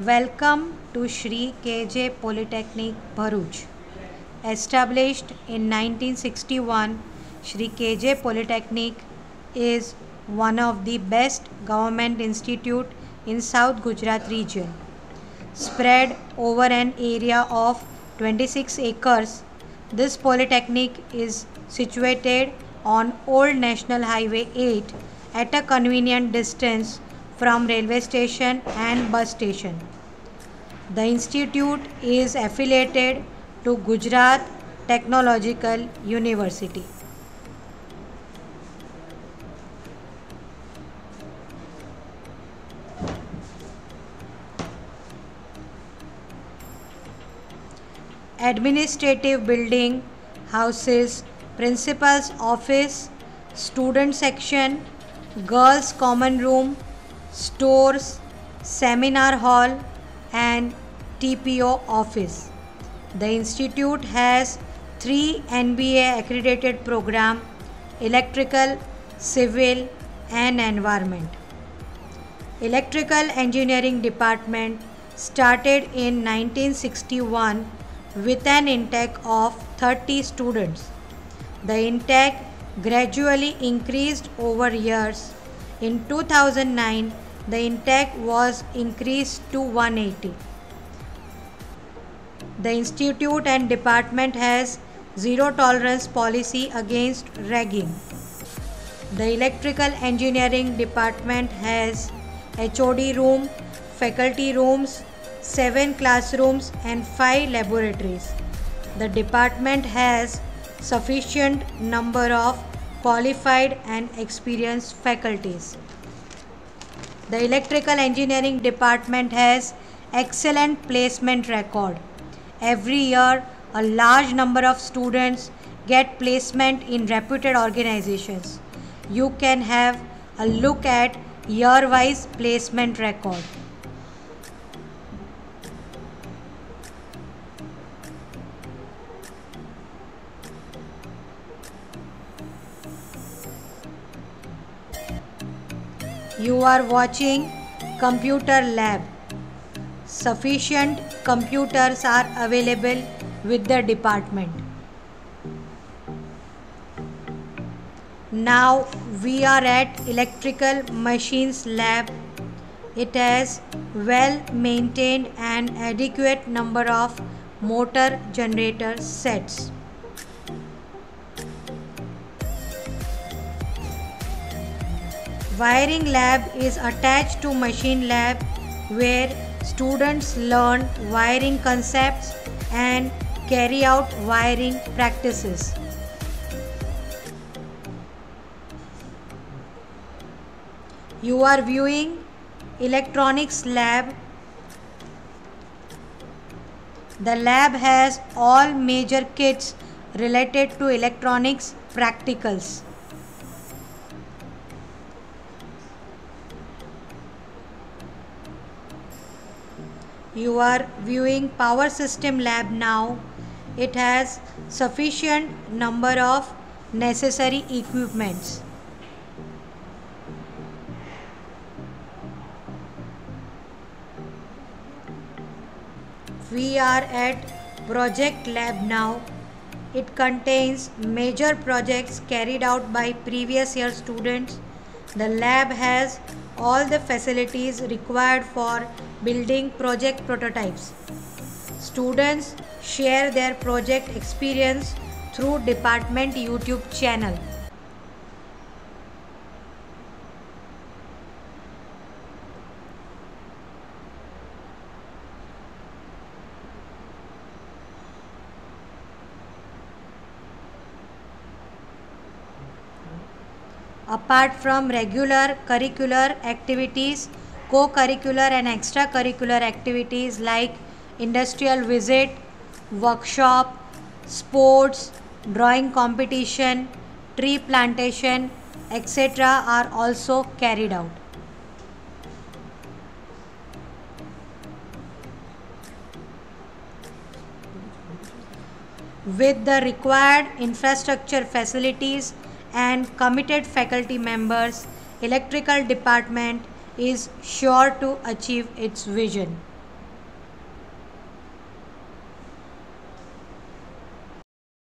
Welcome to Shri KJ Polytechnic Bharuch. Established in 1961, Shri KJ Polytechnic is one of the best government institute in South Gujarat region. Spread over an area of 26 acres, this polytechnic is situated on Old National Highway 8 at a convenient distance from railway station and bus station. The institute is affiliated to Gujarat Technological University. Administrative building houses principal's office, student section, girls common room, stores, seminar hall and TPO office. The institute has 3 NBA accredited program electrical, civil and environment. Electrical engineering department started in 1961 with an intake of 30 students. The intake gradually increased over years. In 2009, the intake was increased to 180. The institute and department has zero tolerance policy against ragging. The electrical engineering department has HOD room, faculty rooms, 7 classrooms and 5 laboratories. The department has sufficient number of qualified and experienced faculties. The electrical engineering department has excellent placement record. Every year a large number of students get placement in reputed organizations. You can have a look at year wise placement record. You are watching Computer Lab. Sufficient computers are available with the department. Now we are at Electrical Machines Lab. It has well maintained and adequate number of motor generator sets. Wiring lab is attached to machine lab where students learn wiring concepts and carry out wiring practices. You are viewing electronics lab. The lab has all major kits related to electronics practicals. You are viewing power system lab now. It has sufficient number of necessary equipments. We are at project lab now. It contains major projects carried out by previous year students. The lab has all the facilities required for building project prototypes. Students share their project experience through department YouTube channel. Apart from regular curricular activities, co-curricular and extracurricular activities like industrial visit, workshop, sports, drawing competition, tree plantation, etc. are also carried out. With the required infrastructure facilities and committed faculty members, electrical department is sure to achieve its vision.